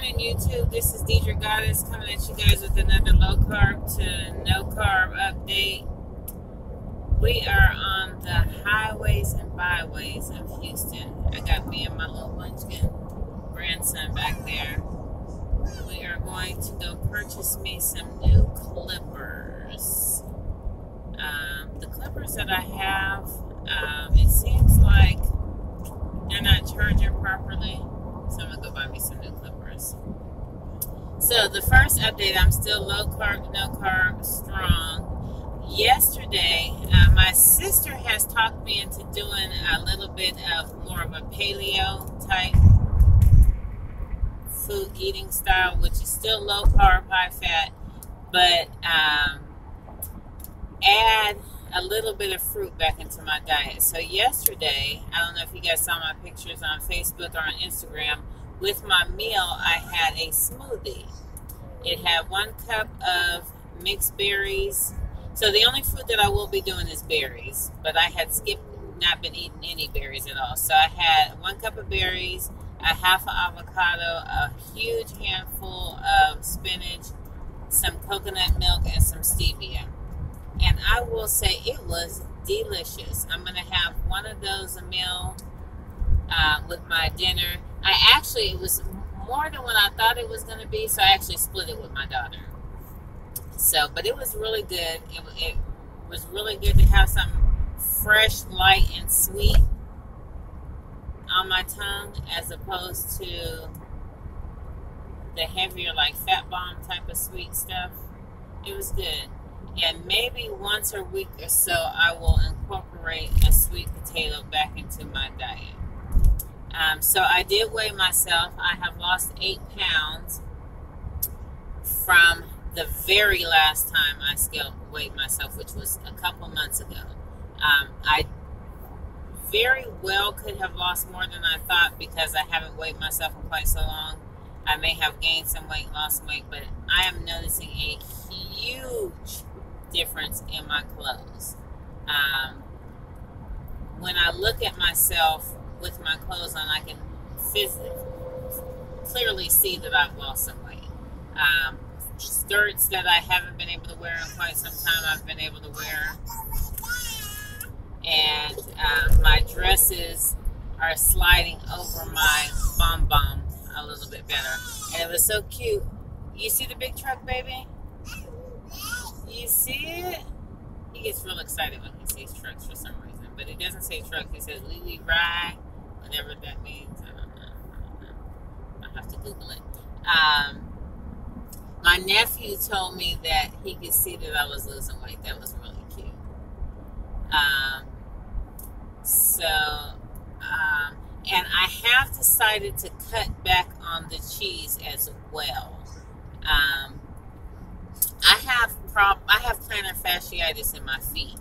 morning, YouTube. This is Diedre Goddess coming at you guys with another low carb to no carb update. We are on the highways and byways of Houston. I got me and my little munchkin grandson back there. We are going to go purchase me some new clippers. Um, the clippers that I have, um, it seems like they're not charging properly so I'm gonna go buy me some new clippers. So the first update, I'm still low carb, no carb, strong. Yesterday, uh, my sister has talked me into doing a little bit of more of a paleo type food eating style, which is still low carb, high fat, but um, add a little bit of fruit back into my diet. So yesterday, I don't know if you guys saw my pictures on Facebook or on Instagram. With my meal, I had a smoothie. It had one cup of mixed berries. So the only fruit that I will be doing is berries, but I had skipped, not been eating any berries at all. So I had one cup of berries, a half an avocado, a huge handful of spinach, some coconut milk, and some stevia and I will say it was delicious. I'm gonna have one of those a meal uh, with my dinner. I actually it was more than what I thought it was gonna be, so I actually split it with my daughter. So, but it was really good. It, it was really good to have some fresh, light, and sweet on my tongue as opposed to the heavier, like fat bomb type of sweet stuff. It was good and maybe once a week or so I will incorporate a sweet potato back into my diet. So I did weigh myself. I have lost eight pounds from the very last time I scaled weighed myself, which was a couple months ago. Um, I very well could have lost more than I thought because I haven't weighed myself in quite so long. I may have gained some weight, lost weight, but I am noticing a huge difference in my clothes. Um, when I look at myself with my clothes on, I can physically clearly see that I've lost some weight. Um, skirts that I haven't been able to wear in quite some time, I've been able to wear. And uh, my dresses are sliding over my bum bum a little bit better. And it was so cute. You see the big truck, baby? You see it? He gets real excited when he sees trucks for some reason. But it doesn't say truck, it says Lily Rye, whatever that means. I don't know. I have to Google it. Um, my nephew told me that he could see that I was losing weight. That was really cute. Um, so, um, and I have decided to cut back on the cheese as well. Um, I have prob I have plantar fasciitis in my feet,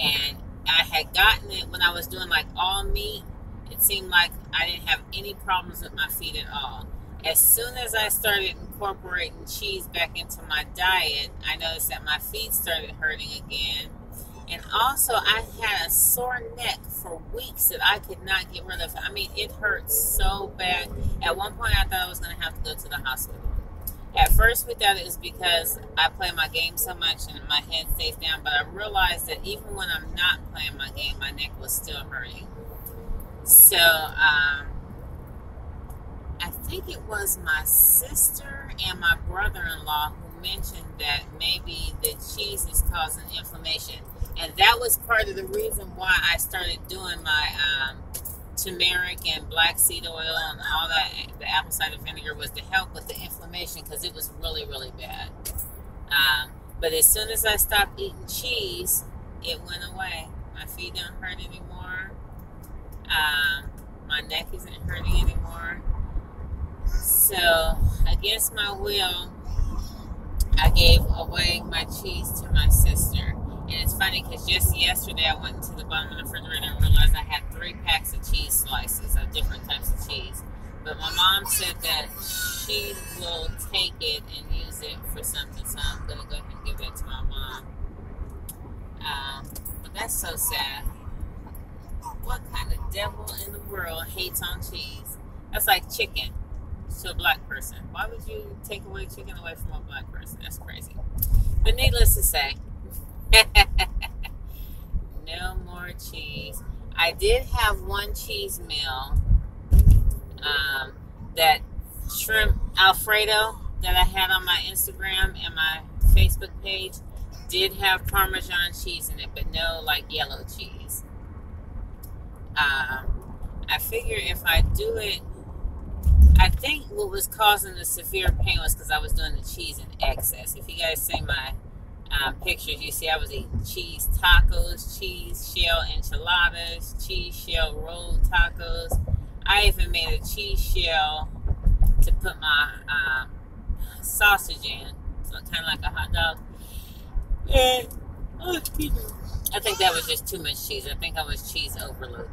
and I had gotten it when I was doing like all meat. Seemed like I didn't have any problems with my feet at all. As soon as I started incorporating cheese back into my diet, I noticed that my feet started hurting again. And also, I had a sore neck for weeks that I could not get rid of. I mean, it hurt so bad. At one point, I thought I was going to have to go to the hospital. At first, we thought it was because I play my game so much and my head stays down, but I realized that even when I'm not playing my game, my neck was still hurting. So, um, I think it was my sister and my brother in law who mentioned that maybe the cheese is causing inflammation. And that was part of the reason why I started doing my um, turmeric and black seed oil and all that, the apple cider vinegar was to help with the inflammation because it was really, really bad. Um, but as soon as I stopped eating cheese, it went away. My feet don't hurt anymore. Um, my neck isn't hurting anymore. So, against my will, I gave away my cheese to my sister. And it's funny because just yesterday I went into the bottom of the refrigerator and realized I had three packs of cheese slices of different types of cheese. But my mom said that she will take it and use it for something, so I'm going to go ahead and give that to my mom. Um, but that's so sad. What kind of devil in the world hates on cheese? That's like chicken. to a black person. Why would you take away chicken away from a black person? That's crazy. But needless to say, no more cheese. I did have one cheese meal. Um, that shrimp Alfredo that I had on my Instagram and my Facebook page did have Parmesan cheese in it, but no like yellow cheese. Um, I figure if I do it, I think what was causing the severe pain was because I was doing the cheese in excess. If you guys see my um, pictures, you see I was eating cheese tacos, cheese shell enchiladas, cheese shell rolled tacos. I even made a cheese shell to put my um, sausage in, so kind of like a hot dog. And, oh, I think that was just too much cheese. I think I was cheese overloading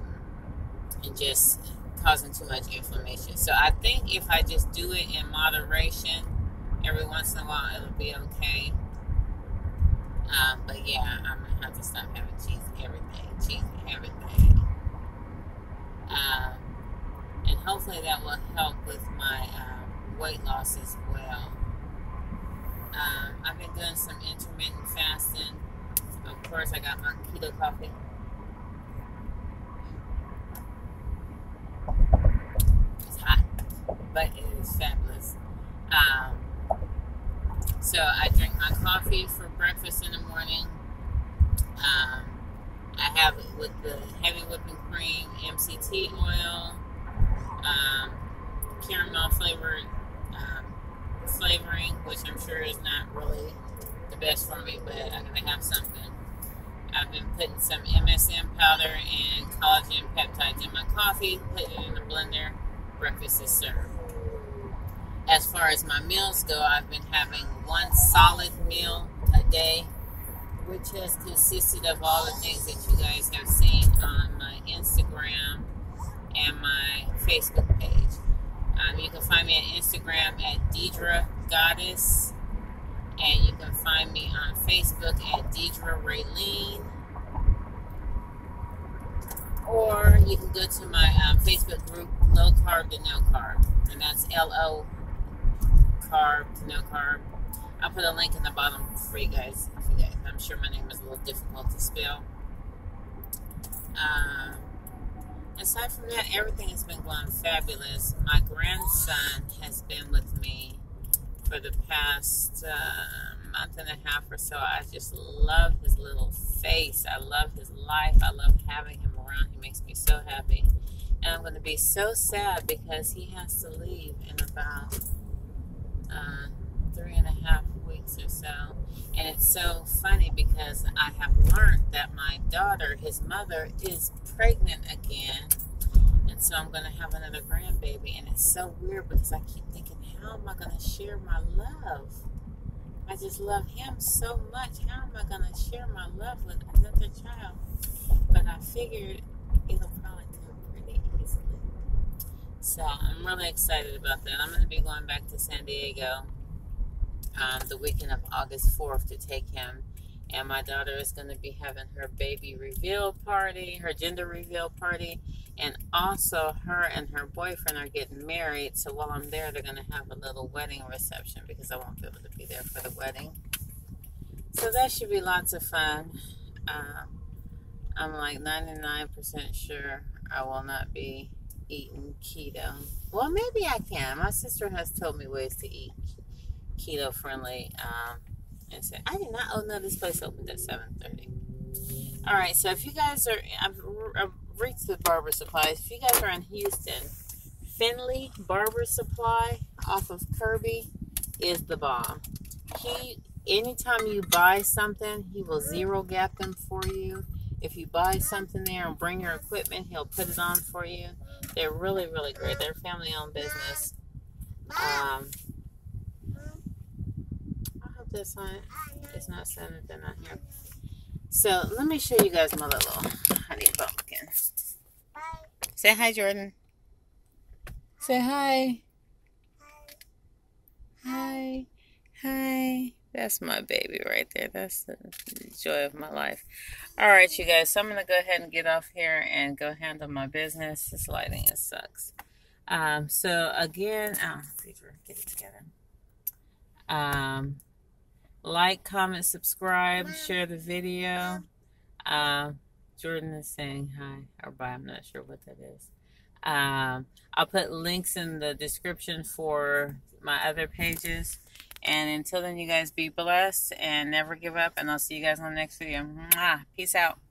and just causing too much inflammation. So I think if I just do it in moderation, every once in a while, it'll be okay. Um, but yeah, I'm gonna have to stop having cheese everything, cheese everything. Um, and hopefully that will help with my um, weight loss as well. Um, I've been doing some intermittent fasting. Of course, I got my keto coffee. It's hot, fabulous. Um, so I drink my coffee for breakfast in the morning. Um, I have it with the heavy whipping cream, MCT oil, um, caramel flavored um, flavoring, which I'm sure is not really the best for me, but I'm gonna have something. I've been putting some MSM powder and collagen peptides in my coffee, putting it in a blender. Breakfast is served. As far as my meals go, I've been having one solid meal a day, which has consisted of all the things that you guys have seen on my Instagram and my Facebook page. Um, you can find me on Instagram at Diedre Goddess, and you can find me on Facebook at Diedre Relene. Or you can go to my um, Facebook group, Low Carb to No Carb, and that's L O carb to no carb. I'll put a link in the bottom for you guys. You guys I'm sure my name is a little difficult to spell. Um, aside from that, everything has been going fabulous. My grandson has been with me for the past uh, month and a half or so. I just love his little face. I love his life. I love having him around. He makes me so happy. And I'm going to be so sad because he has to leave in about uh, three and a half weeks or so. And it's so funny because I have learned that my daughter, his mother, is pregnant again. And so I'm going to have another grandbaby. And it's so weird because I keep thinking, how am I going to share my love? I just love him so much. How am I going to share my love with another child? But I figured it'll probably. So I'm really excited about that. I'm going to be going back to San Diego um, the weekend of August 4th to take him. And my daughter is going to be having her baby reveal party, her gender reveal party. And also, her and her boyfriend are getting married. So while I'm there, they're going to have a little wedding reception because I won't be able to be there for the wedding. So that should be lots of fun. Um, I'm like 99% sure I will not be eating keto. Well, maybe I can. My sister has told me ways to eat keto friendly. Um, and said, I did not oh no, this place opened at 7:30. All right, so if you guys are, I've, I've reached the Barber Supply. If you guys are in Houston, Finley Barber Supply off of Kirby is the bomb. He, anytime you buy something, he will zero gap them for you. If you buy something there and bring your equipment, he'll put it on for you. They're really, really great. They're family owned business. Um, this on It's not saying anything on here. So let me show you guys my little honey pumpkin. Say hi, Jordan. Say. Hi. Hi. That's my baby right there. That's the joy of my life. All right, you guys. So I'm going to go ahead and get off here and go handle my business. This lighting, it sucks. Um, so again, oh, get it together. Um, like, comment, subscribe, share the video. Um, Jordan is saying hi or bye. I'm not sure what that is. Um, I'll put links in the description for my other pages. And until then, you guys be blessed and never give up. And I'll see you guys on the next video. Mwah. Peace out.